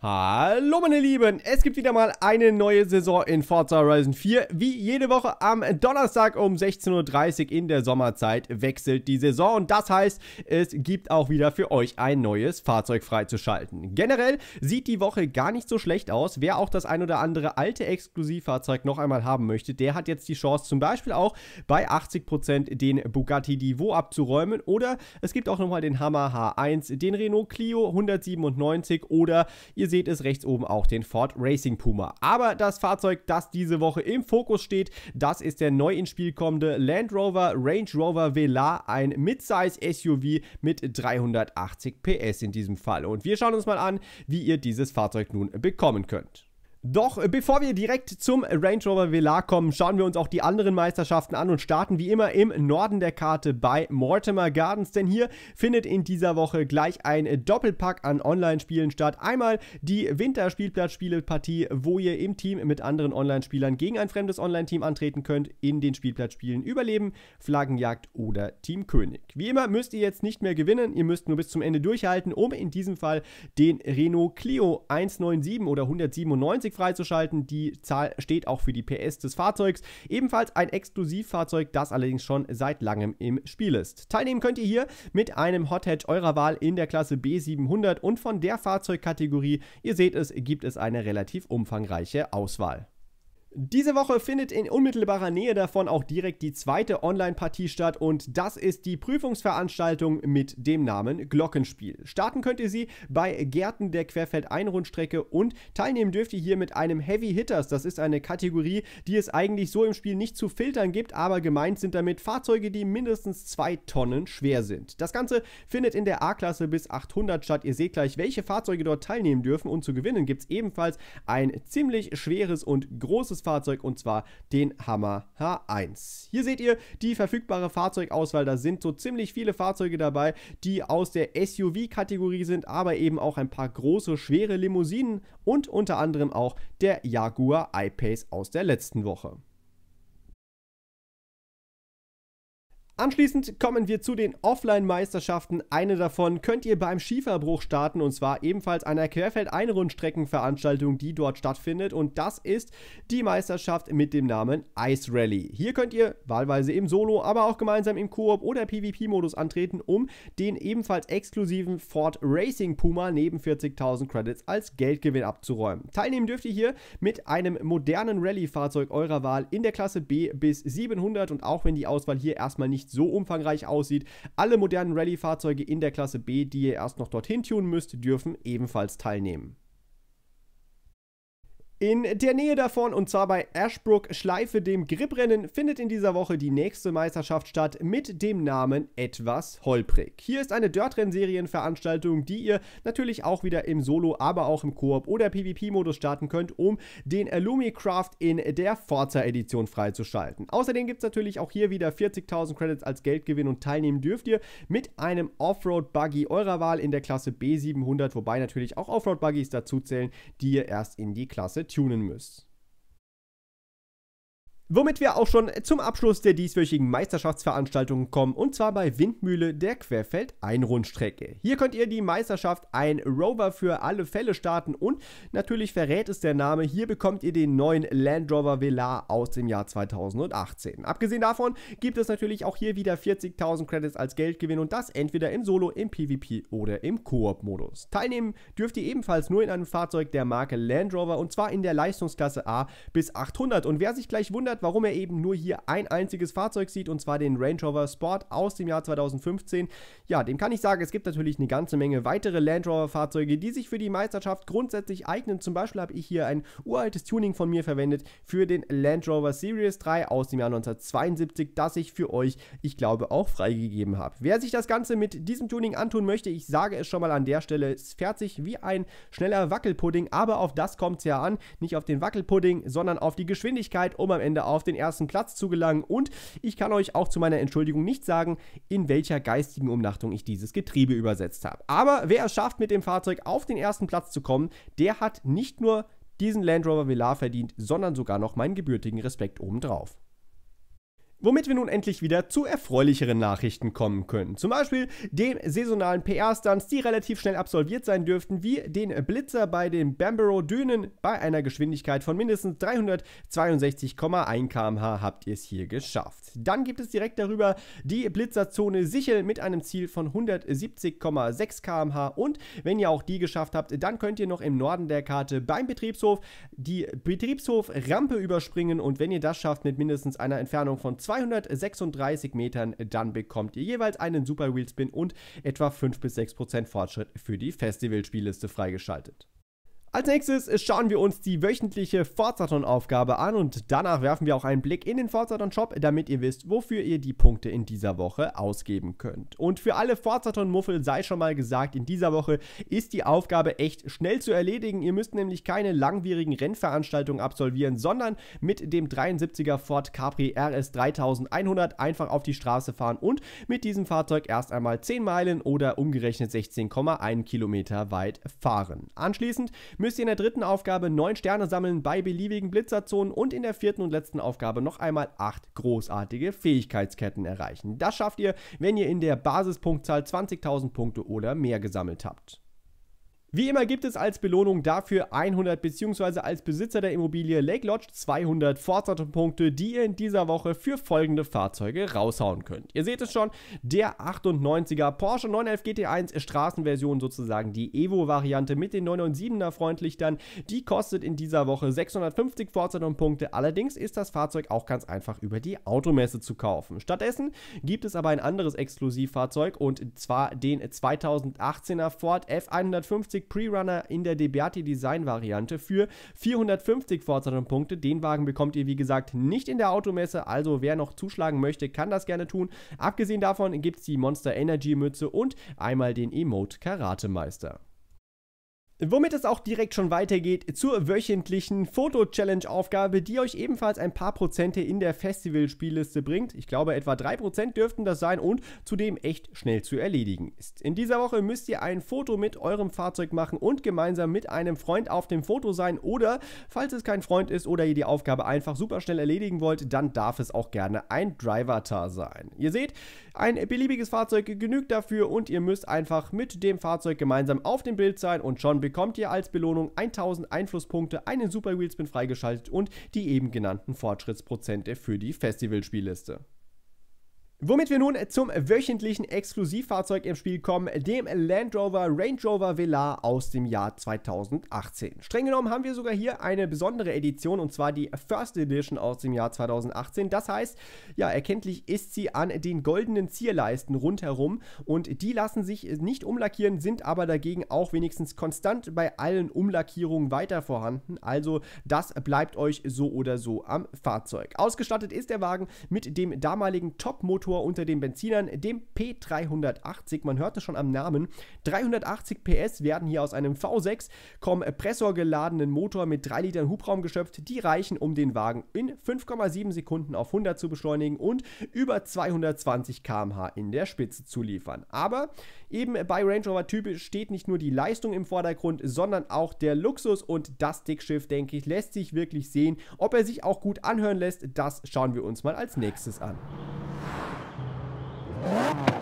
Hallo meine Lieben, es gibt wieder mal eine neue Saison in Forza Horizon 4. Wie jede Woche am Donnerstag um 16.30 Uhr in der Sommerzeit wechselt die Saison und das heißt, es gibt auch wieder für euch ein neues Fahrzeug freizuschalten. Generell sieht die Woche gar nicht so schlecht aus. Wer auch das ein oder andere alte Exklusivfahrzeug noch einmal haben möchte, der hat jetzt die Chance zum Beispiel auch bei 80% den Bugatti Divo abzuräumen oder es gibt auch nochmal den Hammer H1, den Renault Clio 197 oder ihr Ihr seht es rechts oben auch den Ford Racing Puma. Aber das Fahrzeug, das diese Woche im Fokus steht, das ist der neu ins Spiel kommende Land Rover Range Rover Velar, ein Midsize SUV mit 380 PS in diesem Fall. Und wir schauen uns mal an, wie ihr dieses Fahrzeug nun bekommen könnt. Doch äh, bevor wir direkt zum Range Rover Velar kommen, schauen wir uns auch die anderen Meisterschaften an und starten wie immer im Norden der Karte bei Mortimer Gardens, denn hier findet in dieser Woche gleich ein Doppelpack an Online-Spielen statt. Einmal die Winterspielplatzspielepartie, wo ihr im Team mit anderen Online-Spielern gegen ein fremdes Online-Team antreten könnt, in den Spielplatzspielen Überleben, Flaggenjagd oder Team König. Wie immer müsst ihr jetzt nicht mehr gewinnen, ihr müsst nur bis zum Ende durchhalten, um in diesem Fall den Renault Clio 197 oder 197 150 freizuschalten. Die Zahl steht auch für die PS des Fahrzeugs. Ebenfalls ein Exklusivfahrzeug, das allerdings schon seit langem im Spiel ist. Teilnehmen könnt ihr hier mit einem Hot Hatch eurer Wahl in der Klasse B700 und von der Fahrzeugkategorie, ihr seht es, gibt es eine relativ umfangreiche Auswahl. Diese Woche findet in unmittelbarer Nähe davon auch direkt die zweite Online-Partie statt und das ist die Prüfungsveranstaltung mit dem Namen Glockenspiel. Starten könnt ihr sie bei Gärten der Querfeld-Einrundstrecke und teilnehmen dürft ihr hier mit einem Heavy Hitters. Das ist eine Kategorie, die es eigentlich so im Spiel nicht zu filtern gibt, aber gemeint sind damit Fahrzeuge, die mindestens zwei Tonnen schwer sind. Das Ganze findet in der A-Klasse bis 800 statt. Ihr seht gleich, welche Fahrzeuge dort teilnehmen dürfen und zu gewinnen gibt es ebenfalls ein ziemlich schweres und großes erstes Fahrzeug und zwar den Hammer H1. Hier seht ihr die verfügbare Fahrzeugauswahl. Da sind so ziemlich viele Fahrzeuge dabei, die aus der SUV-Kategorie sind, aber eben auch ein paar große, schwere Limousinen und unter anderem auch der Jaguar I-Pace aus der letzten Woche. Anschließend kommen wir zu den Offline-Meisterschaften. Eine davon könnt ihr beim Schieferbruch starten und zwar ebenfalls einer Querfeld-Einrundstreckenveranstaltung, die dort stattfindet und das ist die Meisterschaft mit dem Namen Ice Rally. Hier könnt ihr wahlweise im Solo, aber auch gemeinsam im Koop oder PvP-Modus antreten, um den ebenfalls exklusiven Ford Racing Puma neben 40.000 Credits als Geldgewinn abzuräumen. Teilnehmen dürft ihr hier mit einem modernen Rallye-Fahrzeug eurer Wahl in der Klasse B bis 700 und auch wenn die Auswahl hier erstmal nicht nicht so umfangreich aussieht. Alle modernen Rallye-Fahrzeuge in der Klasse B, die ihr erst noch dorthin tun müsst, dürfen ebenfalls teilnehmen. In der Nähe davon, und zwar bei Ashbrook Schleife, dem Griprennen, findet in dieser Woche die nächste Meisterschaft statt mit dem Namen Etwas Holprig. Hier ist eine Dirt-Rennserienveranstaltung, die ihr natürlich auch wieder im Solo, aber auch im Koop oder PvP-Modus starten könnt, um den Illumicraft in der Forza-Edition freizuschalten. Außerdem gibt es natürlich auch hier wieder 40.000 Credits als Geldgewinn und teilnehmen dürft ihr mit einem Offroad-Buggy eurer Wahl in der Klasse B700, wobei natürlich auch Offroad-Buggys dazu zählen, die ihr erst in die Klasse tunen müsst. Womit wir auch schon zum Abschluss der dieswöchigen Meisterschaftsveranstaltung kommen und zwar bei Windmühle der Querfeld-Einrundstrecke. Hier könnt ihr die Meisterschaft ein Rover für alle Fälle starten und natürlich verrät es der Name, hier bekommt ihr den neuen Land Rover Velar aus dem Jahr 2018. Abgesehen davon gibt es natürlich auch hier wieder 40.000 Credits als Geldgewinn und das entweder im Solo, im PvP oder im Koop-Modus. Teilnehmen dürft ihr ebenfalls nur in einem Fahrzeug der Marke Land Rover und zwar in der Leistungsklasse A bis 800 und wer sich gleich wundert, erklärt, warum er eben nur hier ein einziges Fahrzeug sieht, und zwar den Range Rover Sport aus dem Jahr 2015. Ja, dem kann ich sagen, es gibt natürlich eine ganze Menge weitere Land Rover Fahrzeuge, die sich für die Meisterschaft grundsätzlich eignen. Zum Beispiel habe ich hier ein uraltes Tuning von mir verwendet für den Land Rover Series 3 aus dem Jahr 1972, das ich für euch, ich glaube, auch freigegeben habe. Wer sich das Ganze mit diesem Tuning antun möchte, ich sage es schon mal an der Stelle, es fährt sich wie ein schneller Wackelpudding, aber auf das kommt es ja an, nicht auf den Wackelpudding, sondern auf die Geschwindigkeit, um am Ende auf den ersten Platz zu gelangen. Und ich kann euch auch zu meiner Entschuldigung nicht sagen, in welcher geistigen Umnachtung ich dieses Getriebe übersetzt habe. Aber wer es schafft, mit dem Fahrzeug auf den ersten Platz zu kommen, der hat nicht nur diesen Land Rover Velar verdient, sondern sogar noch meinen gebürtigen Respekt obendrauf. Womit wir nun endlich wieder zu erfreulicheren Nachrichten kommen können. Zum Beispiel den saisonalen PR-Stunts, die relativ schnell absolviert sein dürften, wie den Blitzer bei den Bamborough Dünen bei einer Geschwindigkeit von mindestens 362,1 km/h habt ihr es hier geschafft. Dann gibt es direkt darüber die Blitzerzone Sichel mit einem Ziel von 170,6 km/h und wenn ihr auch die geschafft habt, dann könnt ihr noch im Norden der Karte beim Betriebshof die Betriebshof-Rampe überspringen und wenn ihr das schafft mit mindestens einer Entfernung von 236 Metern, dann bekommt ihr jeweils einen Super Wheelspin und etwa 5 bis 6% Fortschritt für die Festivalspielliste freigeschaltet. Als nächstes schauen wir uns die wöchentliche Forzathon-Aufgabe an und danach werfen wir auch einen Blick in den Forzathon-Shop, damit ihr wisst, wofür ihr die Punkte in dieser Woche ausgeben könnt. Und für alle Forzathon-Muffel sei schon mal gesagt, in dieser Woche ist die Aufgabe echt schnell zu erledigen. Ihr müsst nämlich keine langwierigen Rennveranstaltungen absolvieren, sondern mit dem 73er Ford Capri RS 3100 einfach auf die Straße fahren und mit diesem Fahrzeug erst einmal 10 Meilen oder umgerechnet 16,1 Kilometer weit fahren. Anschließend müsst ihr in der dritten Aufgabe 9 Sterne sammeln bei beliebigen Blitzerzonen und in der vierten und letzten Aufgabe noch einmal 8 großartige Fähigkeitsketten erreichen. Das schafft ihr, wenn ihr in der Basispunktzahl 20.000 Punkte oder mehr gesammelt habt. Wie immer gibt es als Belohnung dafür 100 bzw. als Besitzer der Immobilie Lake Lodge 200 Fortsetzungspunkte, die ihr in dieser Woche für folgende Fahrzeuge raushauen könnt. Ihr seht es schon, der 98er Porsche 911 GT1 Straßenversion sozusagen die Evo-Variante mit den 997er Freundlichtern, die kostet in dieser Woche 650 Fortsetzungspunkte. Allerdings ist das Fahrzeug auch ganz einfach über die Automesse zu kaufen. Stattdessen gibt es aber ein anderes Exklusivfahrzeug und zwar den 2018er Ford F150 150 Pre-Runner in der Deberti Design Variante für 450 Fortsetzungspunkte. Den Wagen bekommt ihr, wie gesagt, nicht in der Automesse, also wer noch zuschlagen möchte, kann das gerne tun. Abgesehen davon gibt es die Monster Energy Mütze und einmal den Emote Karate Meister. Womit es auch direkt schon weitergeht zur wöchentlichen Foto-Challenge-Aufgabe, die euch ebenfalls ein paar Prozente in der Festival-Spielliste bringt. Ich glaube, etwa 3% dürften das sein und zudem echt schnell zu erledigen ist. In dieser Woche müsst ihr ein Foto mit eurem Fahrzeug machen und gemeinsam mit einem Freund auf dem Foto sein oder, falls es kein Freund ist oder ihr die Aufgabe einfach super schnell erledigen wollt, dann darf es auch gerne ein Driver-Tar sein. Ihr seht, ein beliebiges Fahrzeug genügt dafür und ihr müsst einfach mit dem Fahrzeug gemeinsam auf dem Bild sein und schon bekommt ihr als Belohnung 1000 Einflusspunkte, einen Super Wheelspin freigeschaltet und die eben genannten Fortschrittsprozente für die Festivalspielliste. Womit wir nun zum wöchentlichen Exklusivfahrzeug im Spiel kommen, dem Land Rover Range Rover Velar aus dem Jahr 2018. Streng genommen haben wir sogar hier eine besondere Edition und zwar die First Edition aus dem Jahr 2018. Das heißt, ja, erkenntlich ist sie an den goldenen Zierleisten rundherum und die lassen sich nicht umlackieren, sind aber dagegen auch wenigstens konstant bei allen Umlackierungen weiter vorhanden. Also das bleibt euch so oder so am Fahrzeug. Ausgestattet ist der Wagen mit dem damaligen Top-Motor Motor unter den Benzinern, dem P380. Man hört es schon am Namen. 380 PS werden hier aus einem V6 kompressorgeladenen Motor mit 3 Litern Hubraum geschöpft. Die reichen, um den Wagen in 5,7 Sekunden auf 100 zu beschleunigen und über 220 km/h in der Spitze zu liefern. Aber eben bei Range Rover typisch steht nicht nur die Leistung im Vordergrund, sondern auch der Luxus und das Dickschiff, denke ich, lässt sich wirklich sehen. Ob er sich auch gut anhören lässt, das schauen wir uns mal als nächstes an. Oh.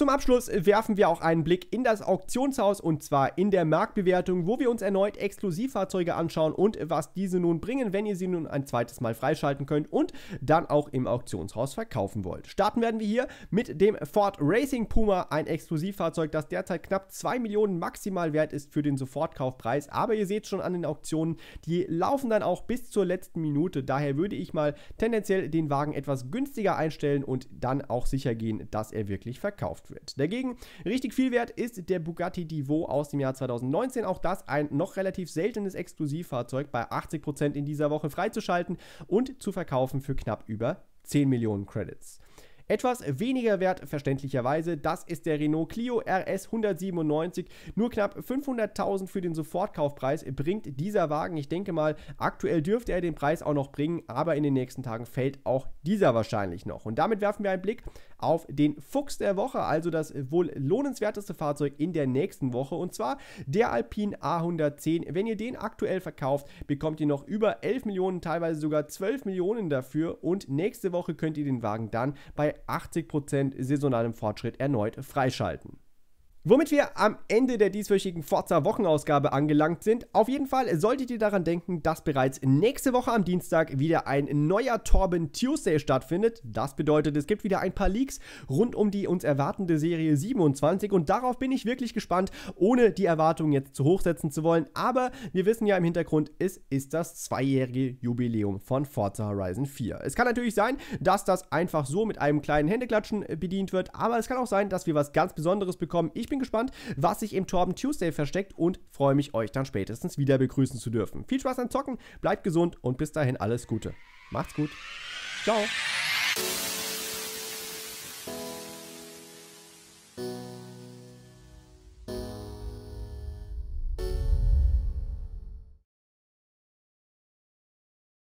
Zum Abschluss werfen wir auch einen Blick in das Auktionshaus und zwar in der Marktbewertung, wo wir uns erneut Exklusivfahrzeuge anschauen und was diese nun bringen, wenn ihr sie nun ein zweites Mal freischalten könnt und dann auch im Auktionshaus verkaufen wollt. Starten werden wir hier mit dem Ford Racing Puma, ein Exklusivfahrzeug, das derzeit knapp 2 Millionen maximal wert ist für den Sofortkaufpreis. Aber ihr seht schon an den Auktionen, die laufen dann auch bis zur letzten Minute. Daher würde ich mal tendenziell den Wagen etwas günstiger einstellen und dann auch sicher gehen, dass er wirklich verkauft wird wird. Dagegen richtig viel wert ist der Bugatti Divo aus dem Jahr 2019. Auch das ein noch relativ seltenes Exklusivfahrzeug bei 80% in dieser Woche freizuschalten und zu verkaufen für knapp über 10 Millionen Credits. Etwas weniger wert, verständlicherweise, das ist der Renault Clio RS 197. Nur knapp 500.000 für den Sofortkaufpreis bringt dieser Wagen. Ich denke mal, aktuell dürfte er den Preis auch noch bringen, aber in den nächsten Tagen fällt auch dieser wahrscheinlich noch. Und damit werfen wir einen Blick auf den Fuchs der Woche, also das wohl lohnenswerteste Fahrzeug in der nächsten Woche. Und zwar der Alpine A110. Wenn ihr den aktuell verkauft, bekommt ihr noch über 11 Millionen, teilweise sogar 12 Millionen dafür. Und nächste Woche könnt ihr den Wagen dann bei 80% saisonalem Fortschritt erneut freischalten. Womit wir am Ende der dieswöchigen Forza-Wochenausgabe angelangt sind. Auf jeden Fall solltet ihr daran denken, dass bereits nächste Woche am Dienstag wieder ein neuer Torben Tuesday stattfindet. Das bedeutet, es gibt wieder ein paar Leaks rund um die uns erwartende Serie 27 und darauf bin ich wirklich gespannt, ohne die Erwartungen jetzt zu hochsetzen zu wollen. Aber wir wissen ja im Hintergrund, es ist das zweijährige Jubiläum von Forza Horizon 4. Es kann natürlich sein, dass das einfach so mit einem kleinen Händeklatschen bedient wird, aber es kann auch sein, dass wir was ganz Besonderes bekommen. Ich bin gespannt, was sich im Torben Tuesday versteckt und freue mich, euch dann spätestens wieder begrüßen zu dürfen. Viel Spaß beim Zocken, bleibt gesund und bis dahin alles Gute. Macht's gut. Ciao.